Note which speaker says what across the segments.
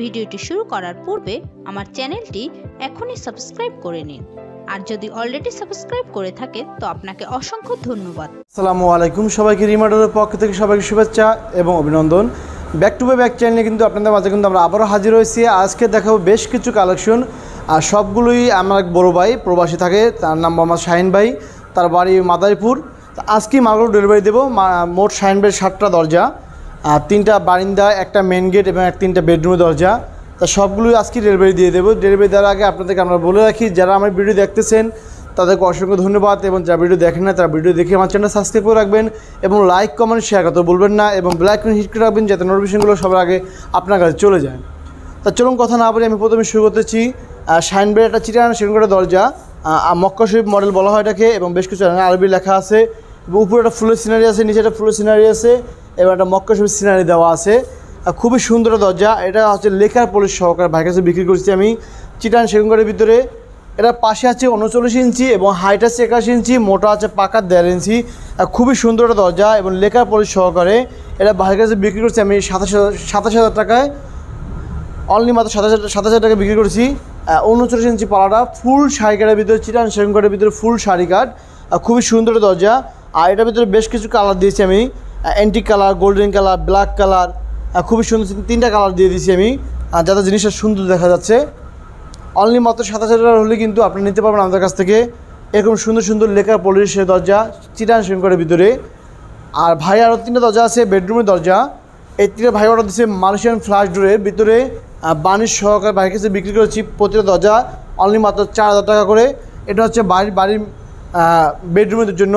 Speaker 1: ভিডিওটি শুরু করার পূর্বে আমার চ্যানেলটি এখনই সাবস্ক্রাইব করে নিন। আর যদি অলরেডি সাবস্ক্রাইব করে থাকেন তো আপনাকে অসংখ্য ধন্যবাদ।
Speaker 2: আসসালামু আলাইকুম সবাইকে রিমার্ডারের পক্ষ থেকে সবাইকে শুভেচ্ছা এবং অভিনন্দন। ব্যাক টু ব্যাক চ্যানেলে কিন্তু আপনাদের মাঝে কিন্তু আমরা আবারও হাজির হয়েছি। আজকে দেখাবো বেশ কিছু কালেকশন আর সবগুলোই আমার এক বড় ভাই প্রবাসী থাকে, তার নাম মোহাম্মদ শাহিন ভাই, তার বাড়ি মাদারীপুর। আজকে মালগুলো ডেলিভারি দেবো মোট শাহিন ভাইয়ের সাতটা দরজা। তিনটা বারিন্দা, একটা মেন গেট এবং তিনটা বেডরুমের দরজা। তা সবগুলোই আজকে ডেলিভারি দিয়ে দেবো। ডেলিভারি দেওয়ার আগে আপনাদেরকে আমরা বলে রাখি, যারা আমার ভিডিও দেখতেছেন, তাদেরকে অসংখ্য ধন্যবাদ এবং যারা ভিডিও দেখেন না, তারা ভিডিও দেখে আমার চ্যানেল সাবস্ক্রাইব করে রাখবেন এবং লাইক কমেন্ট শেয়ার করতে বলবেন না এবং ব্ল্যাক হিট করে রাখবেন যাতে নোটিফিকেশনগুলো সবার আগে আপনার কাছে চলে যায়। তা চলুন কথা না বলে আমি প্রথমে শুরু করতেছি। শাইন বের একটা চিটান সেগুলো দরজা। মক্কা শরীফ মডেল বলা হয় এটাকে এবং বেশ কিছু আরবি লেখা আছে। এবং উপরে একটা ফুলের সিনারি আছে, নিচে একটা ফুলের সিনারি আছে। এবং একটা মক্কা শরীফ সিনারি দেওয়া আছে। খুবই সুন্দর দরজা। এটা হচ্ছে লেখার পলিশ সহকারে ভাইয়ের কাছে বিক্রি করছি আমি। চিটান সেগুনগড়ের ভিতরে। এটা পাশে আছে উনচল্লিশ ইঞ্চি এবং হাইট আছে একাশি ইঞ্চি, মোটা আছে পাকা দেড় ইঞ্চি। খুবই সুন্দর একটা দরজা এবং লেখার পলিশ সহকারে। এটা ভাইয়ের কাছে বিক্রি করছি আমি সাতাশ সাতাশ হাজার টাকায়। অনলি মাত্র সাতাশ হাজার সাতাশ হাজার টাকা বিক্রি করেছি। উনচল্লিশ ইঞ্চি পালাটা ফুল শাড়ি কাঠের ভিতরে চিটান সেগুন ভিতরে ফুল শাড়ি কাঠ খুবই সুন্দর দরজা। আর এটার ভিতরে বেশ কিছু কালার দিয়েছি আমি। Antique colour golden colour black colour খুবই সুন্দর তিনটা কালার দিয়ে দিয়েছি আমি। আর যাতে জিনিসটা সুন্দর দেখা যাচ্ছে। অনলি মাত্র সাতাশ হাজার হলে কিন্তু আপনি নিতে পারবেন আমাদের কাছ থেকে। এরকম সুন্দর সুন্দর লেখা পলিশের দরজা চিটান সেগুন ভিতরে। আর ভাই আরও তিনটা দরজা আছে বেডরুমের দরজা। এই তিনটা ভাই অর্ডার দিচ্ছে মালয়েশিয়ান ফ্লাশ ডোরের ভিতরে। বাণিজ্য সহকারে ভাইয়ের কাছে বিক্রি করেছি প্রতিটা দরজা। অনলি মাত্র চার হাজার টাকা করে। এটা হচ্ছে বাড়ির বাড়ির বেডরুমের জন্য।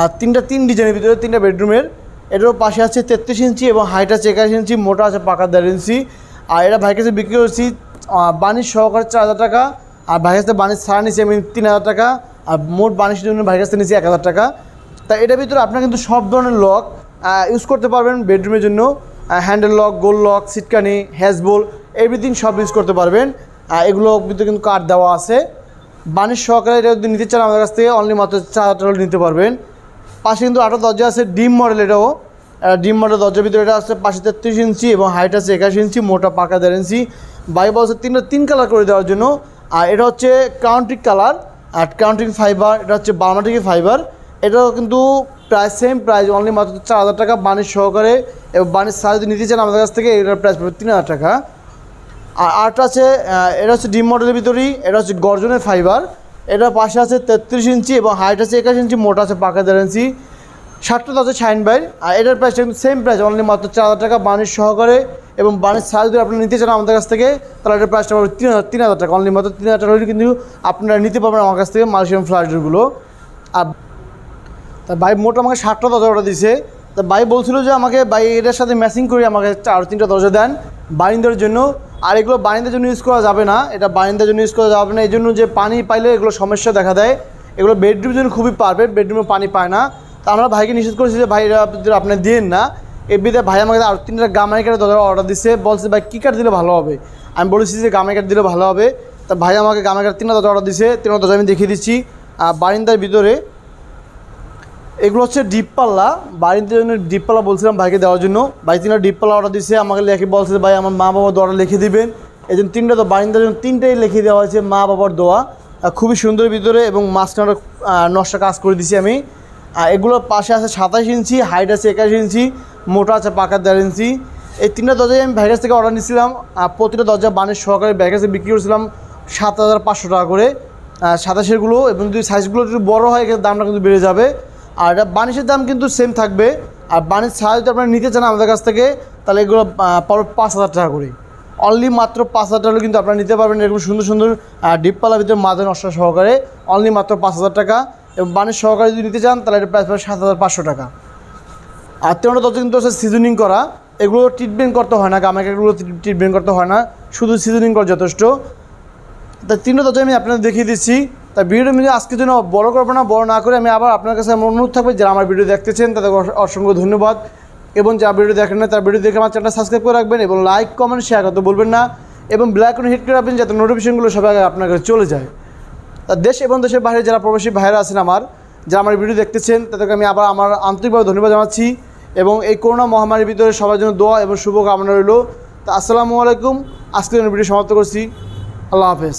Speaker 2: আর তিনটা তিন ডিজাইনের ভিতরে তিনটা বেডরুমের এটারও পাশে আছে তেত্রিশ ইঞ্চি এবং হাইট আছে একাশ ইঞ্চি, মোটা আছে পাকা দেড় ইঞ্চি। আর এটা ভাইয়ের কাছে বিক্রি করেছি বাণিজ্য সহকারে চার হাজার টাকা, আর ভাইয়ের কাছে বাণিজ্য ছাড়া নিচ্ছি আমি তিন হাজার টাকা, আর মোট বাণিজ্যের জন্য ভাইয়ের কাছে নিচ্ছি এক হাজার টাকা। তা এটার ভিতরে আপনার কিন্তু সব ধরনের লক ইউজ করতে পারবেন বেডরুমের জন্য। হ্যান্ডেল লক গোল লক সিটকানি হ্যাজবোল এভরিথিং সব ইউজ করতে পারবেন। এগুলো ভিতরে কিন্তু কার্ড দেওয়া আছে। বাণিজ্য সহকারে এটা যদি নিতে চান আমাদের কাছ থেকে অনলি মাত্র চার হাজার টাকা নিতে পারবেন। পাশে কিন্তু আরও দরজা আছে, ডিম মডেল এটাও। ডিম মডেল দরজার ভিতরে এটা আছে, পাশে তেত্রিশ ইঞ্চি এবং হাইট আছে একাশি ইঞ্চি, মোটা পাকা দেড় ইঞ্চি। বাইক বক্সের তিনটা, তিন কালার করে দেওয়ার জন্য। আর এটা হচ্ছে কাউন্টিক কালার আর কাউন্টিং ফাইবার এটা হচ্ছে বার্মাটিকি ফাইবার এটাও কিন্তু প্রাইস সেম প্রাইস অনলি মাত্র চার হাজার টাকা বাণিজ্য সহকারে। এবং বাণিজ্য যদি নিতে চান আমাদের কাছ থেকে, এটার প্রাইস পড়বে তিন হাজার টাকা। আর আরেকটা আছে এটা হচ্ছে ডিম মডেলের ভিতরেই, এটা হচ্ছে গর্জনের ফাইবার এটা পাশে আছে তেত্রিশ ইঞ্চি এবং হাইট আছে একাশ ইঞ্চি, মোটা আছে পাকা দেড় ইঞ্চি ষাটটা আছে শাইন বাইর আর এটার প্রাইস কিন্তু সেম প্রাইস অনলি মাত্র চার হাজার টাকা বাণিজ্য সহকারে এবং বাণিজ্য সারা যদি আপনারা নিতে চান আমাদের কাছ থেকে, তাহলে এটার প্রাইসটা পড়বে তিন হাজার তিন হাজার টাকা। অনলি মাত্র তিন হাজার টাকা কিন্তু আপনারা নিতে পারবেন আমার কাছ থেকে মালয়েশিয়ান ফ্লাইটগুলো আর তা ভাই মোট আমাকে ষাটটা দরজা অর্ডার দিছে। তা ভাই বলছিল যে আমাকে ভাই এটার সাথে ম্যাচিং করে আমাকে চার তিনটা দরজা দেন, বারিন্দার জন্য। আর এগুলো বারিন্দার জন্য ইউজ করা যাবে না। এটা বারিন্দার জন্য ইউজ করা যাবে না। এই জন্য যে পানি পাইলে এগুলো সমস্যা দেখা দেয়। এগুলো বেডরুমের জন্য খুবই পারফেক্ট বেডরুমে পানি পায় না। তা আমরা ভাইকে নিষেধ করেছি যে, ভাই, এটা আপনি দিন না। এমনিতে ভাই আমাকে আর তিনটা গামাই কাঠের দরজা অর্ডার দিচ্ছে বলছে, ভাই, কী কাঠ দিলে ভালো হবে? আমি বলেছি যে, গামাই কাঠ দিলে ভালো হবে। তা ভাই আমাকে গামাই কাঠ তিনটা দরজা অর্ডার দিছে। তিনটা দরজা আমি দেখিয়ে দিচ্ছি। বারিন্দার ভিতরে এগুলো হচ্ছে ডিপ পাল্লা। বাড়িতে জন্য ডিপ পাল্লা বলছিলাম ভাইকে দেওয়ার জন্য। ভাই তিনটা ডিপ পাল্লা অর্ডার দিচ্ছে আমাকে লেখে বলছে ভাই, আমার মা বাবার দোয়াটা লিখে দিবেন। এই জন্য তিনটা তো বারিন্দার জন্য তিনটাই লিখে দেওয়া হয়েছে মা বাবার দোয়া। খুবই সুন্দর ভিতরে এবং মাঝখানে নষ্ট কাজ করে দিছি আমি। এগুলোর পাশে আছে সাতাশ ইঞ্চি হাইট আছে একাশ ইঞ্চি, মোটা আছে পাকার দেড় ইঞ্চি। এই তিনটা দরজায় আমি ভাইরাস থেকে অর্ডার নিয়েছিলাম প্রতিটা দরজা বানের সহকারে ব্যাগেজে বিক্রি করেছিলাম সাত হাজার পাঁচশো টাকা করে। সাতাশেরগুলো এবং যদি সাইজগুলো একটু বড়ো হয় দামটা কিন্তু বেড়ে যাবে। আর বানিশের দাম কিন্তু সেম থাকবে। আর বানিশ ছাড়া যদি আপনারা নিতে চান আমাদের কাছ থেকে তাহলে এগুলো আহ, পাঁচ হাজার টাকা করে। অনলি মাত্র পাঁচ হাজার টাকা কিন্তু আপনারা নিতে পারবেন এরকম সুন্দর সুন্দর ডিপপালার ভিতরে মাঝে নষ্ট সহকারে। অনলি মাত্র পাঁচ হাজার টাকা। এবং বানিশ সহকারে যদি নিতে চান তাহলে এটা প্রাইস পাবে সাত হাজার পাঁচশো টাকা। আর তেমনটা তত কিন্তু হচ্ছে সিজনিং করা। এগুলো ট্রিটমেন্ট করতে হয় না গামাকাগুলো ট্রিটমেন্ট করতে হয় না। শুধু সিজনিং করা যথেষ্ট। তা তিনটা দরজা আমি আপনাদের দেখিয়ে দিচ্ছি। তা ভিডিওটা আমি আজকের জন্য বড় করব না, বড় না করে আমি আবার আপনার কাছে আমার অনুরোধ থাকবে যারা আমার ভিডিও দেখতেছেন, তাদের অসংখ্য ধন্যবাদ। এবং যারা ভিডিও দেখেন না তার ভিডিও দেখে আমার চ্যানেলটা সাবস্ক্রাইব করে রাখবেন এবং লাইক, কমেন্ট, শেয়ার করতে বলবেন না। এবং ব্ল্যাক করে হিট করে রাখবেন যাতে নোটিফিকেশনগুলো সবাই আগে আপনার কাছে চলে যায়। তা দেশ এবং দেশের বাইরে যারা প্রবাসী ভাইরা আছেন আমার, যারা আমার ভিডিও দেখতেছেন, তাদেরকে আমি আবার আমার আন্তরিকভাবে ধন্যবাদ জানাচ্ছি। এবং এই করোনা মহামারীর ভিতরে সবার জন্য দোয়া এবং শুভকামনা রইল। তা আসসালামু আলাইকুম। আজকের ভিডিও সমাপ্ত করছি। আল্লাহ হাফেজ।